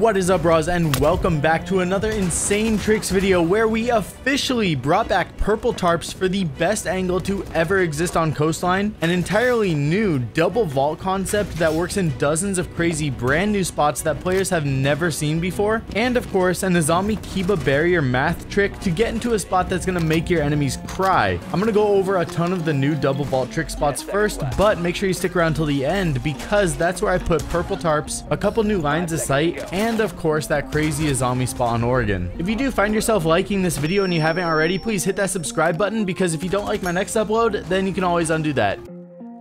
What is up, bros, and welcome back to another insane tricks video where we officially brought back purple tarps for the best angle to ever exist on Coastline, an entirely new double vault concept that works in dozens of crazy brand new spots that players have never seen before, and of course, an Azami Kiba barrier math trick to get into a spot that's gonna make your enemies cry. I'm gonna go over a ton of the new double vault trick spots first, but make sure you stick around till the end because that's where I put purple tarps, a couple new lines of sight, and of course that crazy Azami spot in Oregon. If you do find yourself liking this video and you haven't already, please hit that subscribe button because if you don't like my next upload, then you can always undo that.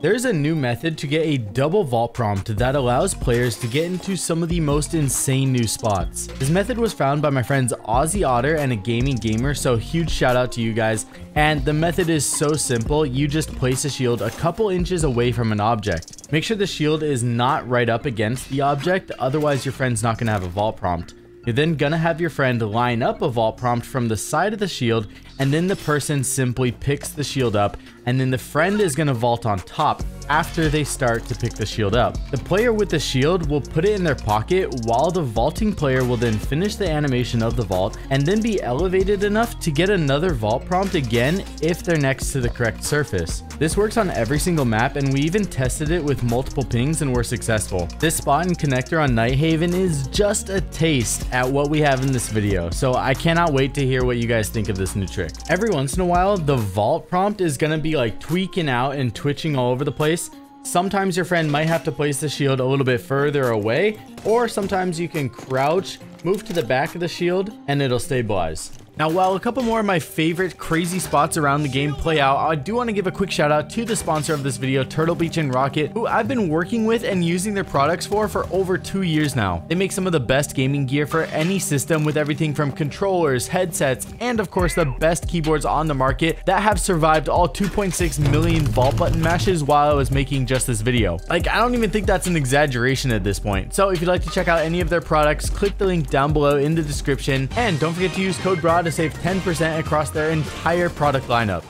There's a new method to get a double vault prompt that allows players to get into some of the most insane new spots. This method was found by my friends Aussie Otter and a gaming gamer, so huge shout out to you guys. And the method is so simple, you just place a shield a couple inches away from an object. Make sure the shield is not right up against the object, otherwise your friend's not going to have a vault prompt. You're then gonna have your friend line up a vault prompt from the side of the shield and then the person simply picks the shield up and then the friend is gonna vault on top after they start to pick the shield up. The player with the shield will put it in their pocket while the vaulting player will then finish the animation of the vault and then be elevated enough to get another vault prompt again if they're next to the correct surface. This works on every single map and we even tested it with multiple pings and were successful. This spot and connector on Nighthaven is just a taste at what we have in this video, so I cannot wait to hear what you guys think of this new trick. Every once in a while, the vault prompt is to be like tweaking out and twitching all over the place. Sometimes your friend might have to place the shield a little bit further away, or sometimes you can crouch, move to the back of the shield, and it'll stabilize. Now, while a couple more of my favorite crazy spots around the game play out, I do want to give a quick shout out to the sponsor of this video, Turtle Beach and Roccat, who I've been working with and using their products for for over two years now. They make some of the best gaming gear for any system with everything from controllers, headsets, and of course the best keyboards on the market that have survived all 2.6 million vault button mashes while I was making just this video. Like, I don't even think that's an exaggeration at this point. So if you'd like to check out any of their products, click the link down below in the description, and don't forget to use code BRAH to save 10% across their entire product lineup.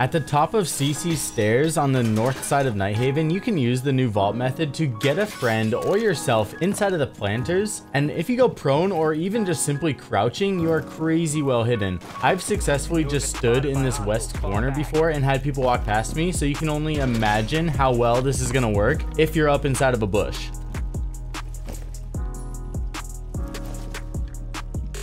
At the top of CC's stairs on the north side of Nighthaven, you can use the new vault method to get a friend or yourself inside of the planters. And if you go prone or even just simply crouching, you are crazy well hidden. I've successfully just stood in this west corner before and had people walk past me, so you can only imagine how well this is gonna work if you're up inside of a bush.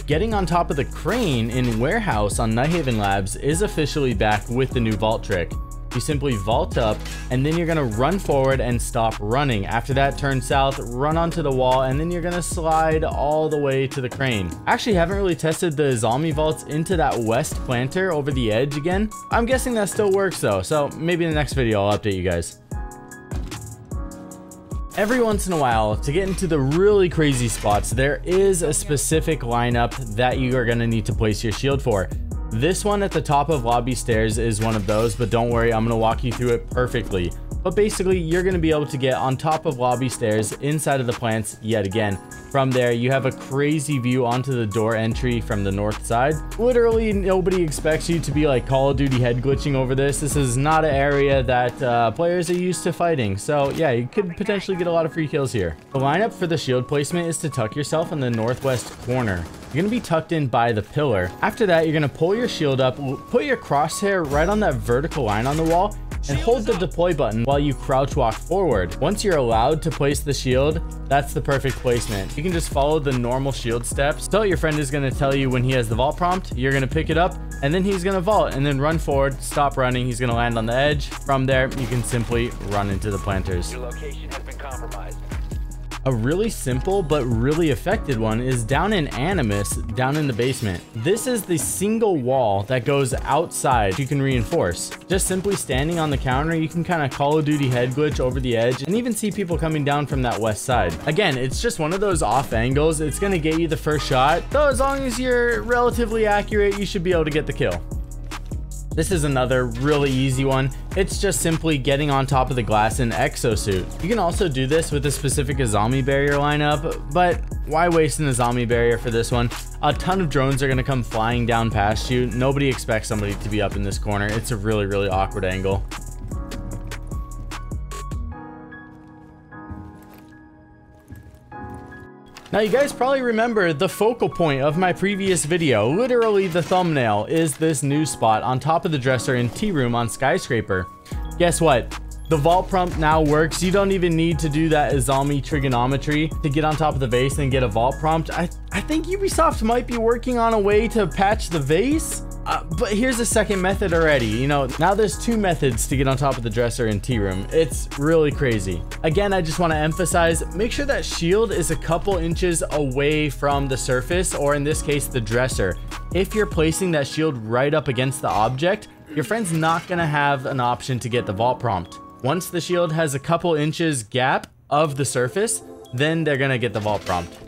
Getting on top of the crane in Warehouse on Nighthaven Labs is officially back with the new vault trick. You simply vault up and then you're gonna run forward and stop running. After that, turn south, run onto the wall, and then you're gonna slide all the way to the crane. Actually, haven't really tested the Azami vaults into that west planter over the edge again. I'm guessing that still works though, so maybe in the next video I'll update you guys. Every once in a while, to get into the really crazy spots, there is a specific lineup that you are to need to place your shield for. This one at the top of lobby stairs is one of those, but don't worry, I'm to walk you through it perfectly. But basically, you're to be able to get on top of lobby stairs inside of the plants yet again. From there, you have a crazy view onto the door entry from the north side. Literally, nobody expects you to be like Call of Duty head glitching over this. This is not an area that uh, players are used to fighting. So yeah, you could potentially get a lot of free kills here. The lineup for the shield placement is to tuck yourself in the northwest corner. You're to be tucked in by the pillar. After that, you're to pull your shield up, put your crosshair right on that vertical line on the wall, and hold the deploy button while you crouch walk forward. Once you're allowed to place the shield, that's the perfect placement. You can just follow the normal shield steps. So your friend is going to tell you when he has the vault prompt, you're going to pick it up, and then he's going to vault and then run forward, stop running. He's going to land on the edge. From there, you can simply run into the planters. Your location has been compromised. A really simple but really effective one is down in Animus, down in the basement. This is the single wall that goes outside you can reinforce. Just simply standing on the counter, you can kind of Call of Duty head glitch over the edge and even see people coming down from that west side. Again, it's just one of those off angles. It's going to get you the first shot. though as long as you're relatively accurate, you should be able to get the kill. This is another really easy one. It's just simply getting on top of the glass in exosuit. You can also do this with a specific Azami barrier lineup, but why waste an Azami barrier for this one? A ton of drones are to come flying down past you. Nobody expects somebody to be up in this corner. It's a really, really awkward angle. Now you guys probably remember the focal point of my previous video, literally the thumbnail, is this new spot on top of the dresser in Tea Room on Skyscraper. Guess what? The vault prompt now works. You don't even need to do that Azami trigonometry to get on top of the vase and get a vault prompt. I, I think Ubisoft might be working on a way to patch the vase. Uh, but here's a second method already. You know, now there's two methods to get on top of the dresser in tea room. It's really crazy. Again, I just want to emphasize, make sure that shield is a couple inches away from the surface, or in this case, the dresser. If you're placing that shield right up against the object, your friend's not going to have an option to get the vault prompt. Once the shield has a couple inches gap of the surface, then they're going to get the vault prompt.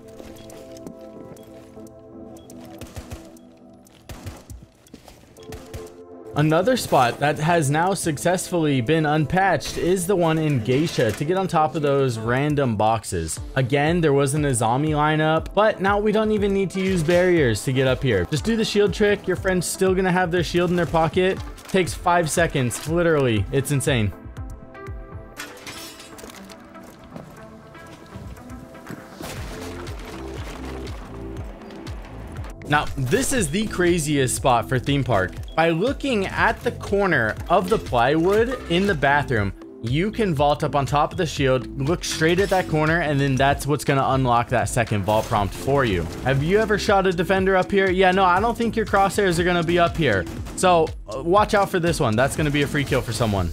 Another spot that has now successfully been unpatched is the one in Geisha to get on top of those random boxes. Again, there was an Azami lineup, but now we don't even need to use barriers to get up here. Just do the shield trick. Your friend's still gonna have their shield in their pocket. Takes five seconds, literally. It's insane. Now, this is the craziest spot for theme park. By looking at the corner of the plywood in the bathroom, you can vault up on top of the shield, look straight at that corner, and then that's what's going to unlock that second vault prompt for you. Have you ever shot a defender up here? Yeah, no, I don't think your crosshairs are going to be up here. So uh, watch out for this one. That's going to be a free kill for someone.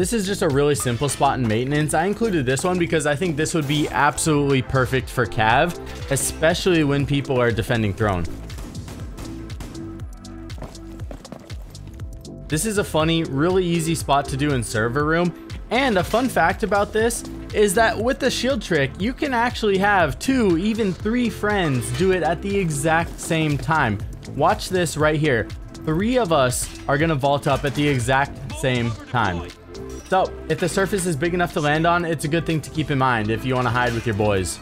This is just a really simple spot in maintenance. I included this one because I think this would be absolutely perfect for Cav, especially when people are defending throne. This is a funny, really easy spot to do in server room. And a fun fact about this is that with the shield trick, you can actually have two, even three friends do it at the exact same time. Watch this right here. Three of us are gonna vault up at the exact same time. So, if the surface is big enough to land on, it's a good thing to keep in mind if you want to hide with your boys.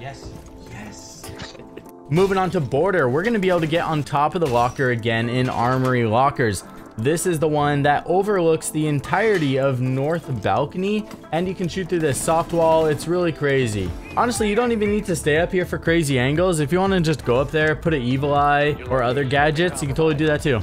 Yes, yes. Moving on to border, we're going to be able to get on top of the locker again in armory lockers. This is the one that overlooks the entirety of North Balcony, and you can shoot through this soft wall. It's really crazy. Honestly, you don't even need to stay up here for crazy angles. If you want to just go up there, put an evil eye or other gadgets, you can totally do that too.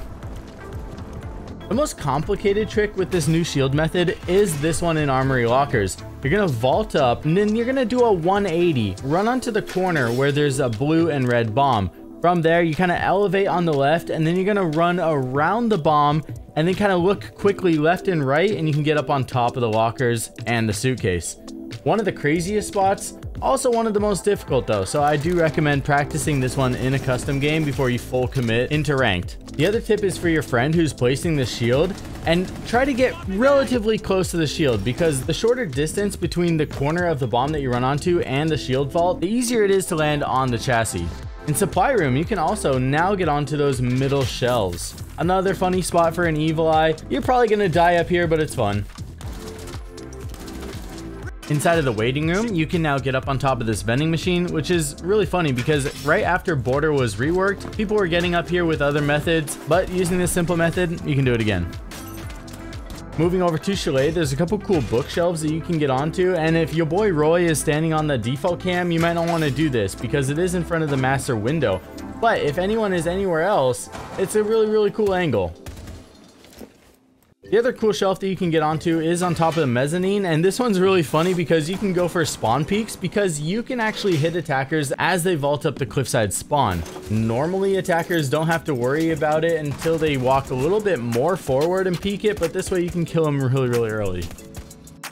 The most complicated trick with this new shield method is this one in Armory Lockers. You're gonna vault up and then you're gonna do a 180, run onto the corner where there's a blue and red bomb. From there, you kind of elevate on the left and then you're gonna run around the bomb and then kind of look quickly left and right and you can get up on top of the lockers and the suitcase. One of the craziest spots also one of the most difficult though, so I do recommend practicing this one in a custom game before you full commit into ranked. The other tip is for your friend who's placing the shield and try to get relatively close to the shield because the shorter distance between the corner of the bomb that you run onto and the shield vault, the easier it is to land on the chassis. In supply room, you can also now get onto those middle shelves. Another funny spot for an evil eye. You're probably gonna die up here, but it's fun. Inside of the waiting room, you can now get up on top of this vending machine, which is really funny because right after Border was reworked, people were getting up here with other methods, but using this simple method, you can do it again. Moving over to Chalet, there's a couple cool bookshelves that you can get onto, and if your boy Roy is standing on the default cam, you might not want to do this because it is in front of the master window. But if anyone is anywhere else, it's a really, really cool angle. The other cool shelf that you can get onto is on top of the mezzanine, and this one's really funny because you can go for spawn peaks because you can actually hit attackers as they vault up the cliffside spawn. Normally, attackers don't have to worry about it until they walk a little bit more forward and peek it, but this way you can kill them really, really early.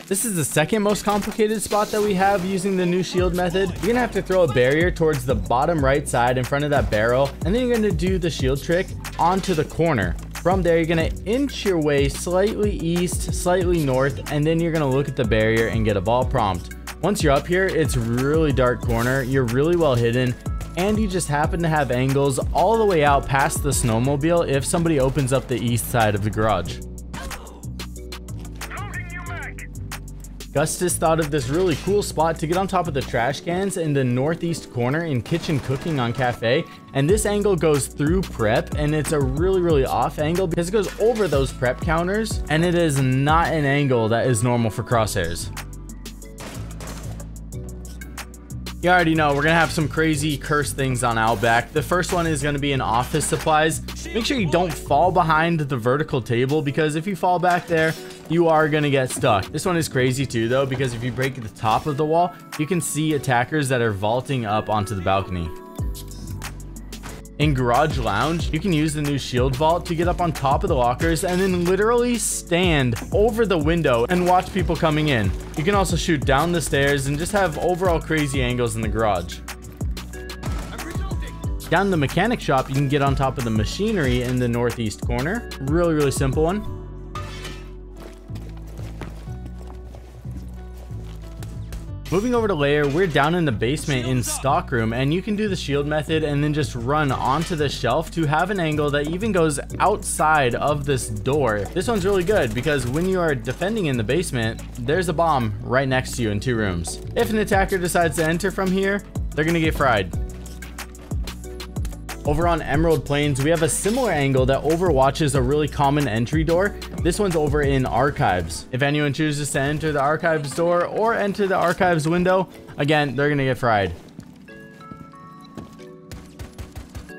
This is the second most complicated spot that we have using the new shield method. You're gonna have to throw a barrier towards the bottom right side in front of that barrel, and then you're gonna do the shield trick onto the corner. From there, you're gonna inch your way slightly east, slightly north, and then you're gonna look at the barrier and get a vault prompt. Once you're up here, it's really dark corner, you're really well hidden, and you just happen to have angles all the way out past the snowmobile if somebody opens up the east side of the garage. Gustus thought of this really cool spot to get on top of the trash cans in the northeast corner in kitchen cooking on cafe. And this angle goes through prep and it's a really, really off angle because it goes over those prep counters and it is not an angle that is normal for crosshairs. You already know we're gonna have some crazy curse things on Outback. The first one is gonna be in office supplies. Make sure you don't fall behind the vertical table because if you fall back there, you are gonna get stuck. This one is crazy too though because if you break the top of the wall, you can see attackers that are vaulting up onto the balcony. In Garage Lounge, you can use the new shield vault to get up on top of the lockers and then literally stand over the window and watch people coming in. You can also shoot down the stairs and just have overall crazy angles in the garage. Down the mechanic shop, you can get on top of the machinery in the northeast corner. Really, really simple one. Moving over to Lair, we're down in the basement in stockroom and you can do the shield method and then just run onto the shelf to have an angle that even goes outside of this door. This one's really good because when you are defending in the basement, there's a bomb right next to you in two rooms. If an attacker decides to enter from here, they're gonna get fried. Over on Emerald Plains, we have a similar angle that overwatches a really common entry door. This one's over in Archives. If anyone chooses to enter the Archives door or enter the Archives window, again, they're gonna get fried.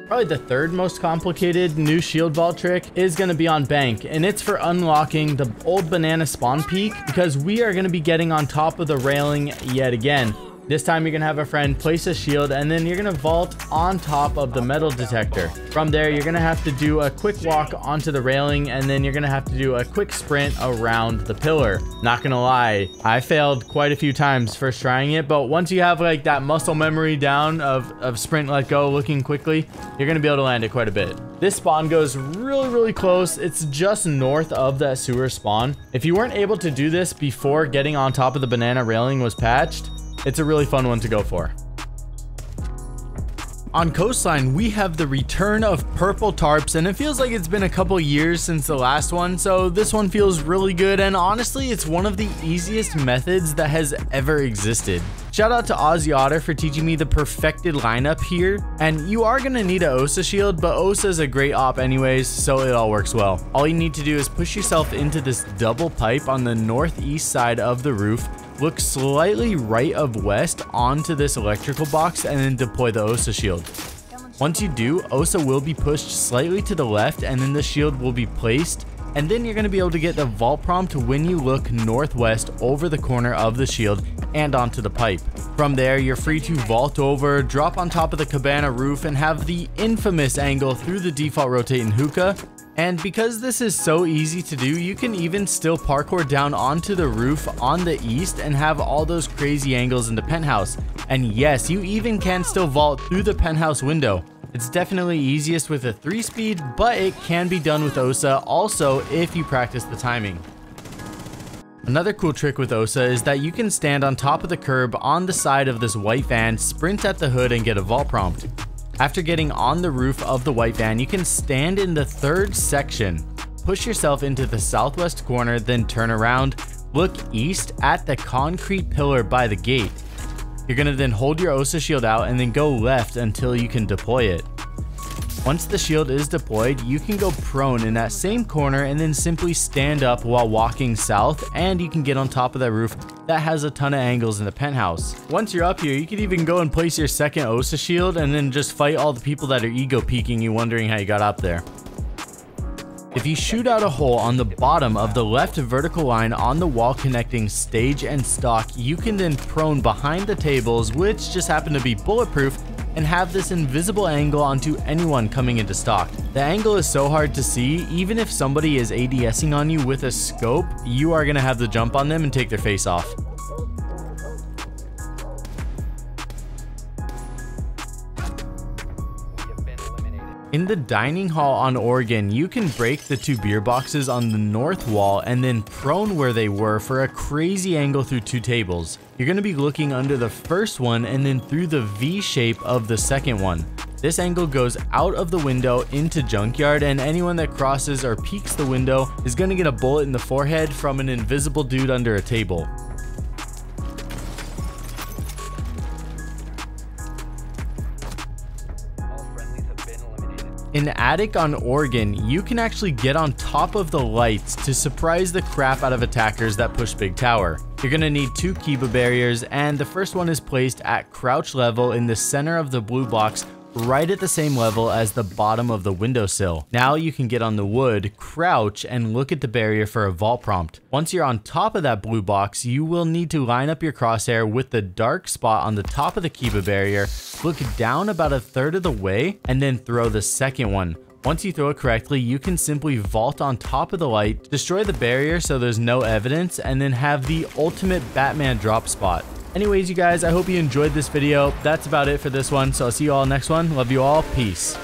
Probably the third most complicated new shield vault trick is going to be on bank and it's for unlocking the old banana spawn peak because we are going to be getting on top of the railing yet again. This time you're to have a friend place a shield and then you're to vault on top of the metal detector. From there, you're to have to do a quick walk onto the railing and then you're to have to do a quick sprint around the pillar. Not to lie, I failed quite a few times first trying it, but once you have like that muscle memory down of, of sprint, let go, looking quickly, you're to be able to land it quite a bit. This spawn goes really, really close. It's just north of that sewer spawn. If you weren't able to do this before getting on top of the banana railing was patched, it's a really fun one to go for. On Coastline, we have the return of purple tarps, and it feels like it's been a couple years since the last one, so this one feels really good, and honestly, it's one of the easiest methods that has ever existed. Shout out to Aussie Otter for teaching me the perfected lineup here, and you are going to need a Osa shield, but Osa is a great op anyways, so it all works well. All you need to do is push yourself into this double pipe on the northeast side of the roof, look slightly right of west onto this electrical box and then deploy the OSA shield. Once you do, OSA will be pushed slightly to the left and then the shield will be placed and then you're going to be able to get the vault prompt when you look northwest over the corner of the shield and onto the pipe. From there, you're free to vault over, drop on top of the cabana roof, and have the infamous angle through the default rotating hookah, and because this is so easy to do, you can even still parkour down onto the roof on the east and have all those crazy angles in the penthouse. And yes, you even can still vault through the penthouse window. It's definitely easiest with a 3 speed, but it can be done with OSA also if you practice the timing. Another cool trick with OSA is that you can stand on top of the curb on the side of this white van, sprint at the hood and get a vault prompt. After getting on the roof of the white van, you can stand in the third section, push yourself into the southwest corner, then turn around, look east at the concrete pillar by the gate. You're to then hold your OSA shield out and then go left until you can deploy it. Once the shield is deployed, you can go prone in that same corner and then simply stand up while walking south and you can get on top of that roof that has a ton of angles in the penthouse. Once you're up here, you can even go and place your second OSA shield and then just fight all the people that are ego peeking you wondering how you got up there. If you shoot out a hole on the bottom of the left vertical line on the wall connecting stage and stock, you can then prone behind the tables, which just happen to be bulletproof, and have this invisible angle onto anyone coming into stock. The angle is so hard to see, even if somebody is ADSing on you with a scope, you are going to have the jump on them and take their face off. In the dining hall on Oregon, you can break the two beer boxes on the north wall and then prone where they were for a crazy angle through two tables. You're going to be looking under the first one and then through the V shape of the second one. This angle goes out of the window into Junkyard and anyone that crosses or peeks the window is going to get a bullet in the forehead from an invisible dude under a table. In Attic on Oregon, you can actually get on top of the lights to surprise the crap out of attackers that push Big Tower. You're going to need two Kiba barriers, and the first one is placed at crouch level in the center of the blue box right at the same level as the bottom of the windowsill. Now you can get on the wood, crouch, and look at the barrier for a vault prompt. Once you're on top of that blue box, you will need to line up your crosshair with the dark spot on the top of the Kiba barrier, look down about a third of the way, and then throw the second one. Once you throw it correctly, you can simply vault on top of the light, destroy the barrier so there's no evidence, and then have the ultimate Batman drop spot. Anyways, you guys, I hope you enjoyed this video. That's about it for this one, so I'll see you all next one. Love you all. Peace.